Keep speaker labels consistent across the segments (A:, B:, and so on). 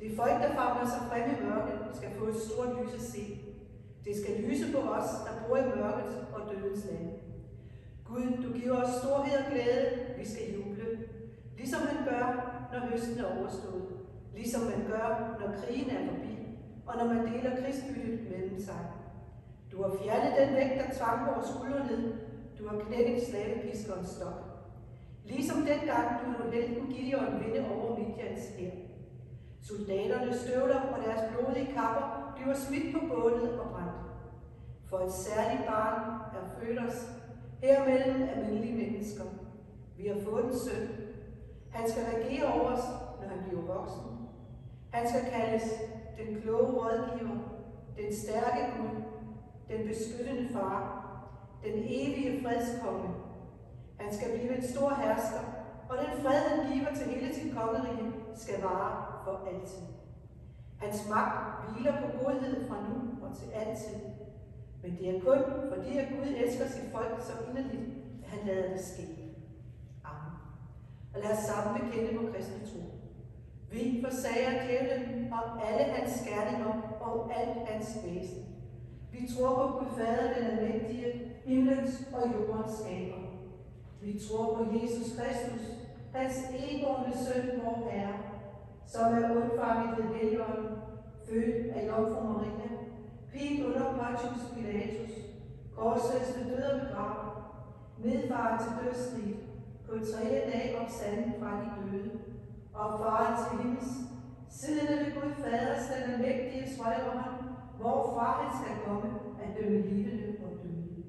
A: Det folk, der famler sig frem i mørket, skal få et stort lys at se. Det skal lyse på os, der bor i mørket og dødens land. Gud, du giver os storhed og glæde, vi skal juble. Ligesom man gør, når høsten er overstået. Ligesom man gør, når krigen er forbi, og når man deler krigsbyttet mellem sig. Du har fjernet den vægt, der tvang vores skuldre ned. Du har knækket slavepiskerens stok. Ligesom dengang du lod helten Gideon vinde over Midjans her. Soldaterne støvler og deres blodige kapper bliver smidt på bålet og brændt. For et særligt barn er født os, her mellem almindelige mennesker. Vi har fået en søn. Han skal regere over os, når han bliver voksen. Han skal kaldes den kloge rådgiver, den stærke Gud, den beskyttende far, den evige fredskonge. Han skal blive en stor hersker, og den fred, han giver til hele sit kongerige, skal vare for altid. Hans magt hviler på godhed fra nu og til altid. Men det er kun fordi, at Gud elsker sit folk så inderligt, at han lader det ske. Amen. Og lad os sammen bekende på kristne tro. Vi forsager djævlen om alle hans skærninger og alt hans væsen. Vi tror på Gud Fader, den almægtige, himlens og jordens skaber. Vi tror på Jesus Kristus, hans enbårne søn, vor Herre, som er undfanget ved Helligånden, født af Jomfru Maria, pint under Pontius Pilatus, korsfæstet død og begravet, nedfaret til dødsriget, på tredje dag opstanden fra de døde, og faren til himmels, siddende ved Gud Faders den almægtige højre hånd, hvorfra han skal komme at dømme levende og døde.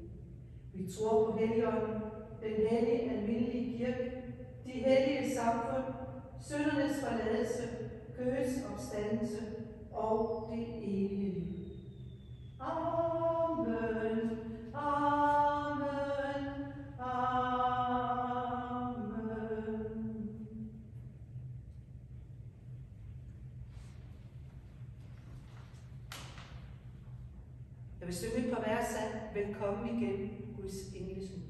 A: Vi tror på Helligånden, den hellige almindelige kirke, de hellige samfund, syndernes forladelse, kødes opstandelse og det evige liv. Amen, amen, amen. Jeg vil synge et par vers af Velkommen igen, Guds englesund.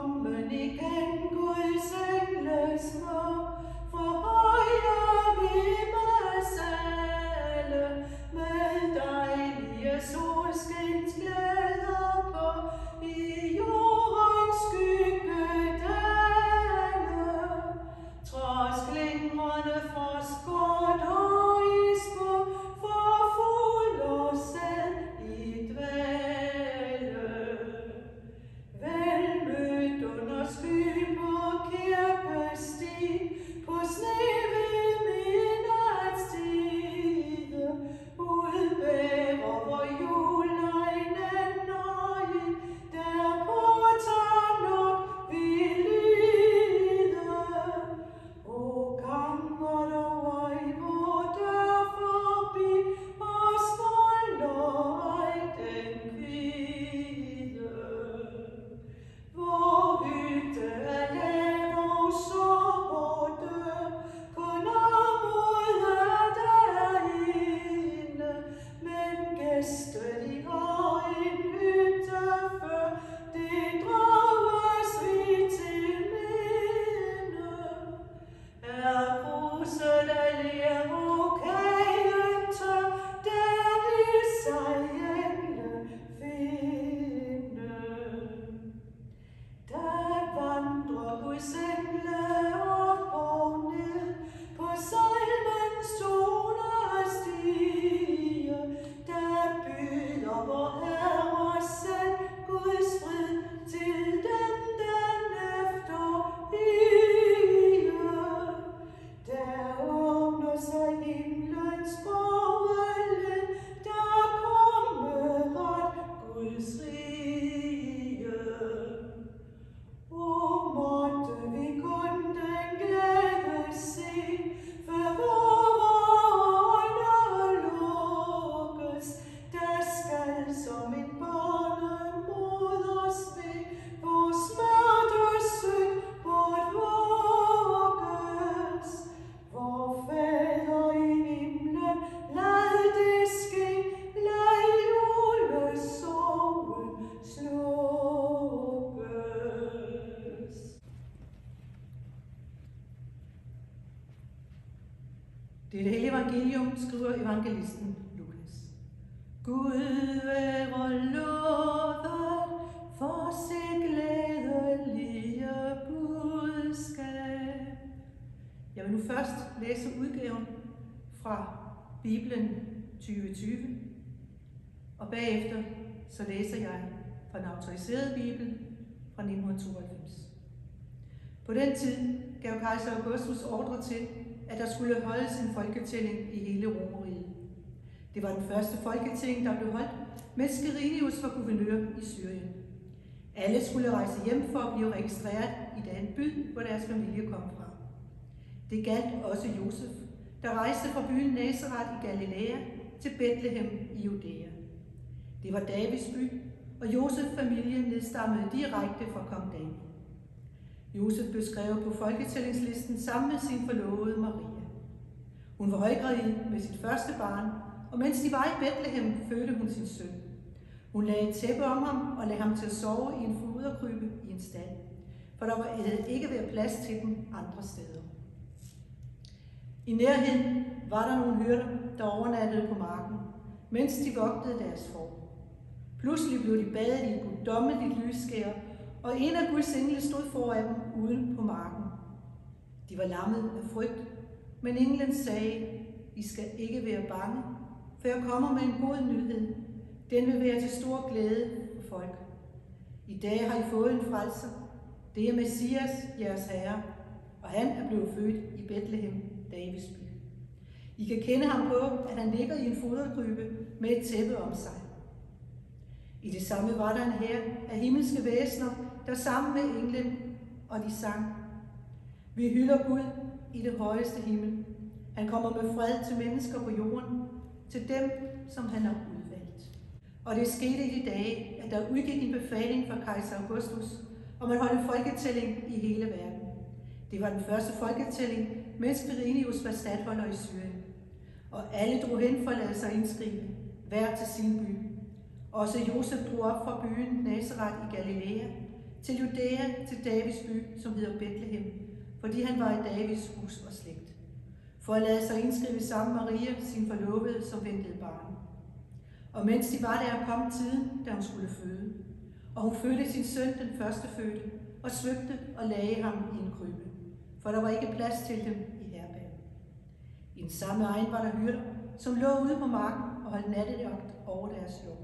A: Velkommen igen, Guds engle små, forhøjer himmelsale, med dejlige solskinsglæder Det er det evangelium, skriver evangelisten Lukas. Gud være lovet for sit glædelige budskab. Jeg vil nu først læse udgaven fra Bibelen 2020, og bagefter så læser jeg fra den autoriserede Bibel fra 1992. På den tid gav kejser Augustus ordre til, at der skulle holdes en folketælling i hele Romeriet. Det var den første folketælling, der blev holdt, mens Quirinius var guvernør i Syrien. Alle skulle rejse hjem for at blive registreret i den by, hvor deres familie kom fra. Det galt også Josef, der rejste fra byen Nazareth i Galilea til Bethlehem i Judæa. Det var Davids by, og Josef-familien nedstammede direkte fra kong David. Josef blev skrevet på folketællingslisten sammen med sin forlovede Maria. Hun var højgravid med sit første barn, og mens de var i Bethlehem, fødte hun sin søn. Hun lagde et tæppe om ham og lagde ham til at sove i en foderkrybe i en stald, for der var ikke været plads til dem andre steder. I nærheden var der nogle hyrder, der overnattede på marken, mens de vogtede deres får. Pludselig blev de badet i et guddommeligt lysskær, og en af Guds engle stod foran dem ude på marken. De var lammet af frygt, men englen sagde, I skal ikke være bange, for jeg kommer med en god nyhed. Den vil være til stor glæde for folk. I dag har I fået en frelser. Det er Messias, jeres herre, og han er blevet født i Bethlehem, Davids by. I kan kende ham på, at han ligger i en fodergrybe med et tæppe om sig. I det samme var der en her af himmelske væsener, der sammen med englen, og de sang. Vi hylder Gud i det højeste himmel. Han kommer med fred til mennesker på jorden, til dem, som han har udvalgt. Og det skete i de dage, at der udgik en befaling fra kejser Augustus om at holde folketælling i hele verden. Det var den første folketælling, mens Quirinius var stadholder i Syrien. Og alle drog hen for at lade sig indskrive, hver til sin by. Også Josef drog op fra byen Nazareth i Galilea, til Judæa, til Davids by, som hedder Bethlehem, fordi han var i Davids hus og slægt. For at lade sig indskrive sammen Maria, sin forlovede, som ventede barn. Og mens de var der, kom tiden, da hun skulle føde. Og hun fødte sin søn, den første fødte, og svøbte og lagde ham i en krybe, for der var ikke plads til dem i herberg. I den samme egen var der hyrder, som lå ude på marken og holdt nattejagt over deres jord.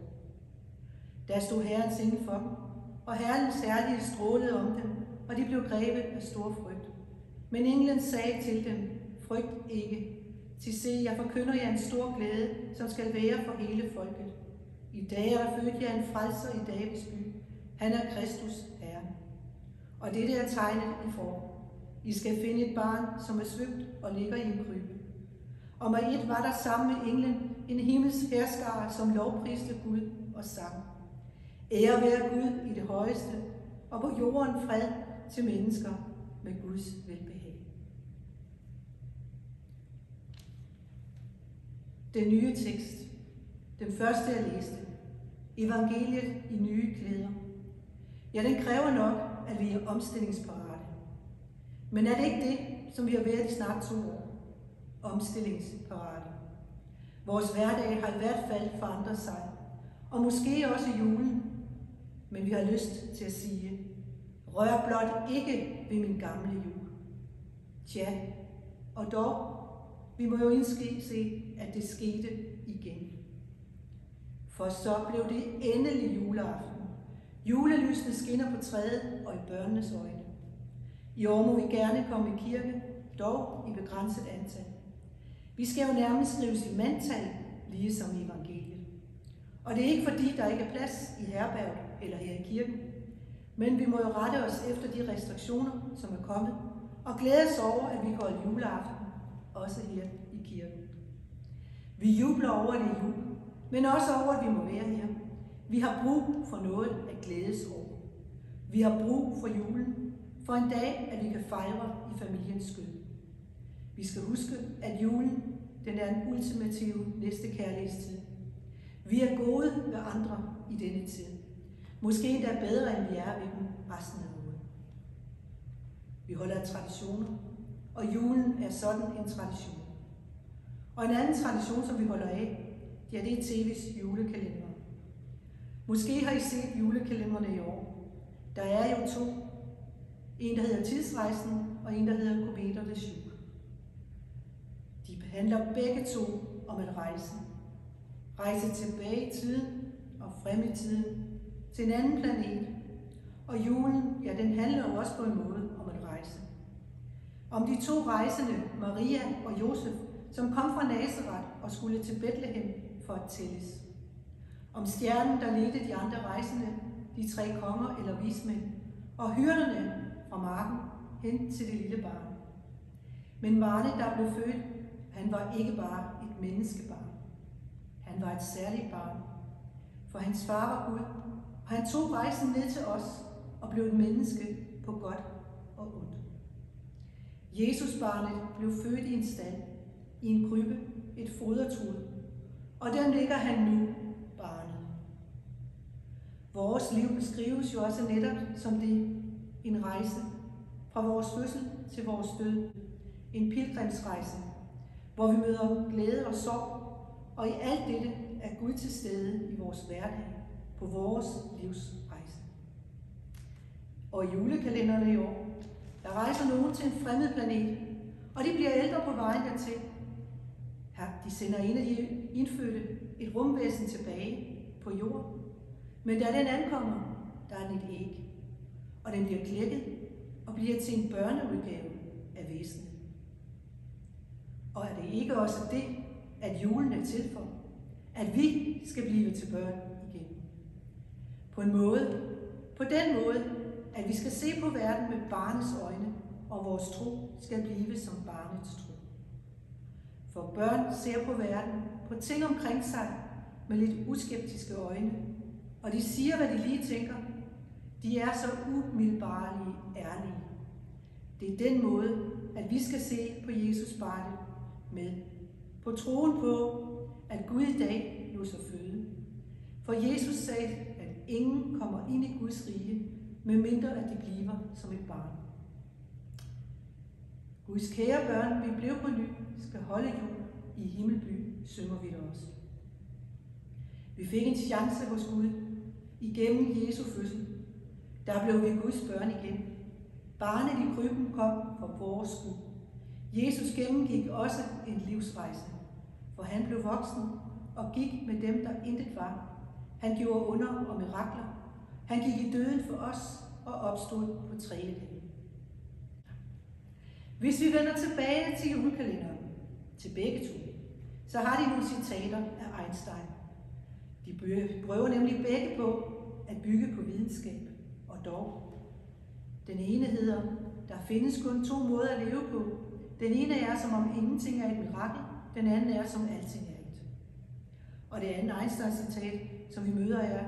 A: Der stod Herrens engel for dem, og Herren særlige strålede om dem, og de blev grebet af stor frygt. Men englen sagde til dem, frygt ikke. Til se, jeg forkynder jer en stor glæde, som skal være for hele folket. I dag er der født jer en frelser i Davids by. Han er Kristus Herre. Og dette er tegnet, I får. I skal finde et barn, som er svøbt og ligger i en krybe. Og med et var der sammen med englen en himmelsk herskare, som lovpriste Gud og sang. Ære være Gud i det højeste, og på jorden fred til mennesker med Guds velbehag. Den nye tekst, den første jeg læste, evangeliet i nye klæder. Ja, den kræver nok, at vi er omstillingsparate. Men er det ikke det, som vi har været i snart to år? Omstillingsparate. Vores hverdag har i hvert fald forandret sig, og måske også julen men vi har lyst til at sige, rør blot ikke ved min gamle jul. Tja, og dog, vi må jo indske se, at det skete igen. For så blev det endelig juleaften. Julelysene skinner på træet og i børnenes øjne. I år må vi gerne komme i kirke, dog i begrænset antal. Vi skal jo nærmest skrives i mandtal, ligesom i evangeliet. Og det er ikke fordi, der ikke er plads i herberget eller her i kirken, men vi må jo rette os efter de restriktioner, som er kommet, og glæde os over, at vi kan holde juleaften, også her i kirken. Vi jubler over, det jul, men også over, at vi må være her. Vi har brug for noget at glædes over. Vi har brug for julen, for en dag, at vi kan fejre i familiens skød. Vi skal huske, at julen den er en ultimative næste kærlighedstid. Vi er gode ved andre i denne tid. Måske endda bedre, end vi er ved dem resten af året. Vi holder traditioner, og julen er sådan en tradition. Og en anden tradition, som vi holder af, ja, det er TV's julekalender. Måske har I set julekalenderne i år. Der er jo to. En, der hedder Tidsrejsen, og en, der hedder Kometer de Chuk. De behandler begge to om at rejse. Rejse tilbage i tiden og frem i tiden til en anden planet. Og julen, ja, den handler jo også på en måde om at rejse. Om de to rejsende, Maria og Josef, som kom fra Nazareth og skulle til Bethlehem for at tælles. Om stjernen, der ledte de andre rejsende, de tre konger eller vismænd, og hyrderne fra marken hen til det lille barn. Men barnet, der blev født, han var ikke bare et menneskebarn. Han var et særligt barn, for hans far var Gud, og han tog rejsen ned til os og blev et menneske på godt og ondt. Jesus barnet blev født i en stald, i en krybbe, et fodertud, og der ligger han nu, barnet. Vores liv beskrives jo også netop som det, en rejse fra vores fødsel til vores død. En pilgrimsrejse, hvor vi møder glæde og sorg, og i alt dette er Gud til stede i vores hverdag på vores livsrejse. Og i julekalenderne i år, der rejser nogen til en fremmed planet, og de bliver ældre på vejen dertil. Her, de sender en af de indfødte et rumvæsen tilbage på jorden. Men da den ankommer, der er den et æg, og den bliver klækket og bliver til en børneudgave af væsenet. Og er det ikke også det, at julen er til for? At vi skal blive til børn. På en måde, på den måde, at vi skal se på verden med barnets øjne, og vores tro skal blive som barnets tro. For børn ser på verden, på ting omkring sig, med lidt uskeptiske øjne, og de siger, hvad de lige tænker. De er så umiddelbarlige ærlige. Det er den måde, at vi skal se på Jesus barnet med. På troen på, at Gud i dag nu så føde. For Jesus sagde, ingen kommer ind i Guds rige, medmindre at de bliver som et barn. Guds kære børn, vi blev på ny, skal holde jul i Himmelby, synger vi det også. Vi fik en chance hos Gud igennem Jesu fødsel. Der blev vi Guds børn igen. Barnet i krybben kom for vores skyld. Jesus gennemgik også en livsrejse, for han blev voksen og gik med dem, der intet var. Han gjorde under og mirakler. Han gik i døden for os og opstod på tredje dag. Hvis vi vender tilbage til julekalenderen, til begge to, så har de nogle citater af Einstein. De prøver nemlig begge på at bygge på videnskab, og dog. Den ene hedder, der findes kun to måder at leve på. Den ene er, som om ingenting er et mirakel, den anden er, som alting er et. Og det andet Einstein-citat, som vi møder, jer.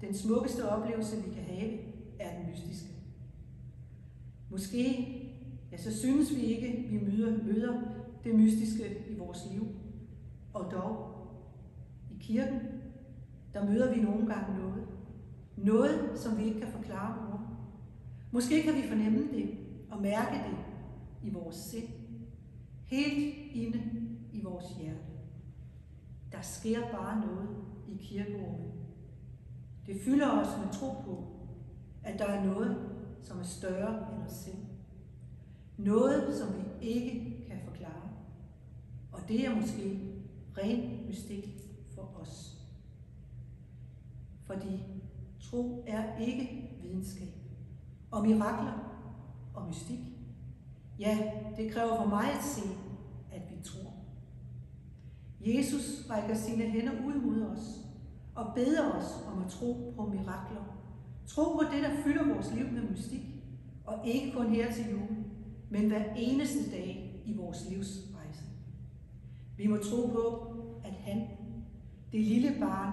A: den smukkeste oplevelse, vi kan have, er den mystiske. Måske, ja, så synes vi ikke, vi møder, møder det mystiske i vores liv. Og dog, i kirken, der møder vi nogle gange noget. Noget, som vi ikke kan forklare med ord. Måske kan vi fornemme det og mærke det i vores sind. Helt inde i vores hjerte. Der sker bare noget i kirkerummet. Det fylder os med tro på, at der er noget, som er større end os selv. Noget, som vi ikke kan forklare. Og det er måske ren mystik for os. Fordi tro er ikke videnskab. Og mirakler og mystik, ja, det kræver for mig at se, at vi tror. Jesus rækker sine hænder ud mod os og beder os om at tro på mirakler. Tro på det, der fylder vores liv med mystik, og ikke kun her til jul, men hver eneste dag i vores livsrejse. Vi må tro på, at han, det lille barn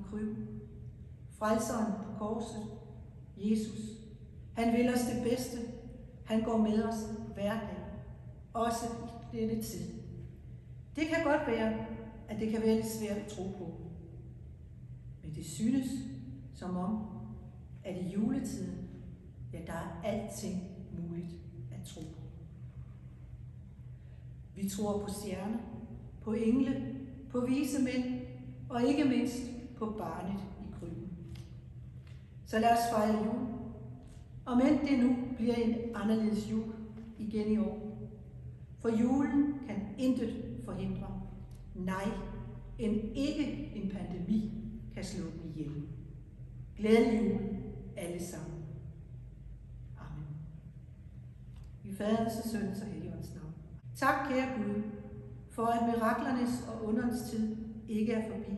A: i krybben, frelseren på korset, Jesus, han vil os det bedste. Han går med os hver dag, også i denne tid. Det kan godt være, at det kan være lidt svært at tro på. Men det synes som om, at i juletiden, ja, der er alting muligt at tro på. Vi tror på stjerner, på engle, på vise mænd og ikke mindst på barnet i krybben. Så lad os fejre jul, og men det nu bliver en anderledes jul igen i år. For julen kan intet forhindre. Nej, end ikke en pandemi have slået dem ihjel. Glædelig jul alle sammen. Amen. I faderens og søndens og heligåndens navn. Tak, kære Gud, for at miraklernes og underens tid ikke er forbi.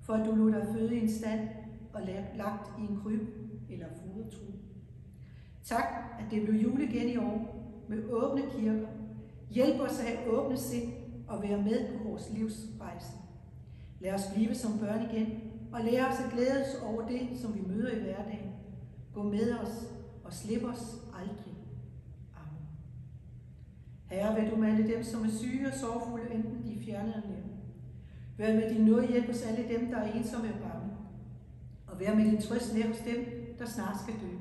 A: For at du lod dig føde i en stand og lagt i en kryb eller fodertro. Tak, at det blev jul igen i år med åbne kirker. Hjælp os at have åbne sind og være med på vores livsrejse. Lad os blive som børn igen, og lære os at glæde os over det, som vi møder i hverdagen. Gå med os og slip os aldrig. Amen. Herre, vil du male dem, som er syge og sorgfulde, enten de er fjerne eller nær. Vær med din nåde hjælp hos alle dem, der er ensomme og bange. Og vær med din trøst nær hos dem, der snart skal dø.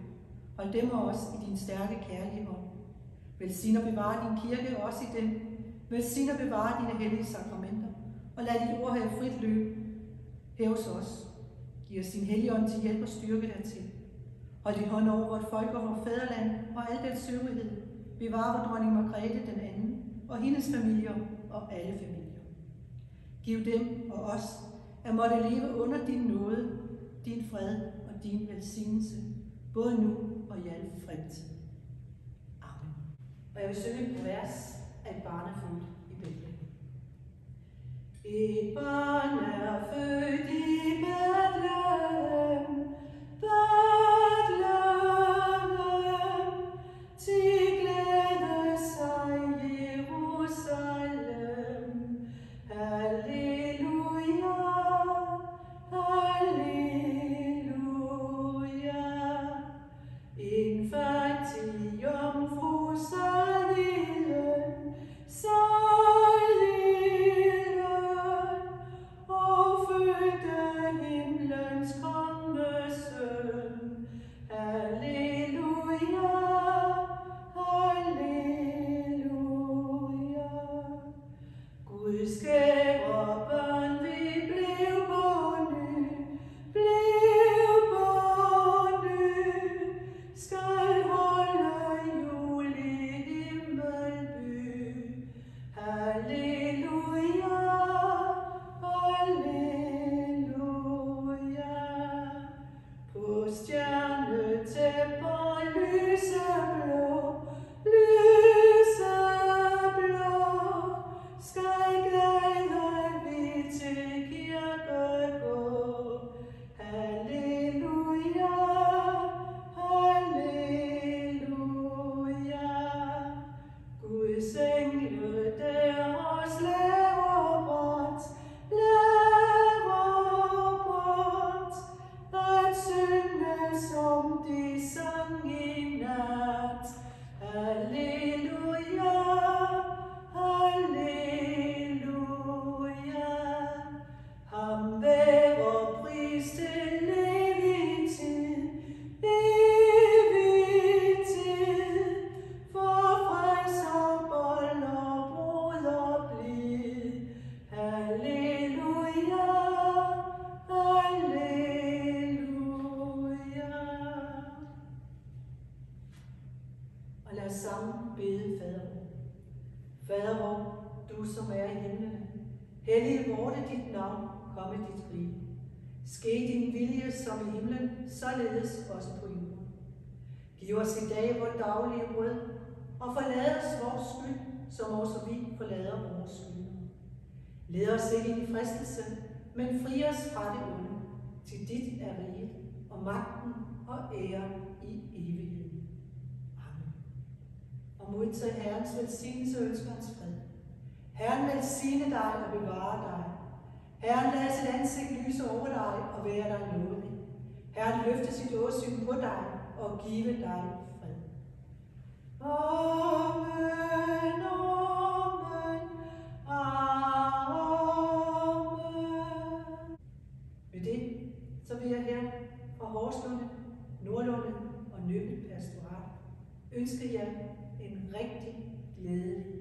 A: Hold dem og os i din stærke kærlige hånd. Velsign og bevare din kirke også i dem. Velsign og bevare dine hellige sakramenter. Og lad dit ord have frit løb Hæves os. Giv os din helligånd til hjælp og styrke dertil. Hold din hånd over vort folk og vores fædreland og al den søvrighed. Bevar vor dronning Margrethe den anden og hendes familier og alle familier. Giv dem og os at måtte leve under din nåde, din fred og din velsignelse, både nu og i al fremtid. Amen. Og jeg vil synge på vers af et barn er født i Bethlehem. Et barn er født i Bethlehem, På Led os ikke ind i fristelse, men fri os fra det onde. Til dit er riget, og magten og æren i evigheden. Amen. Og modtag Herrens velsignelse og ønsker hans fred. Herren velsigne dig og bevare dig. Herren lader sit ansigt lyse over dig og være dig nådig. Herren løfte sit åsyn på dig og give dig fred. Amen. ønsker jer en rigtig glædelig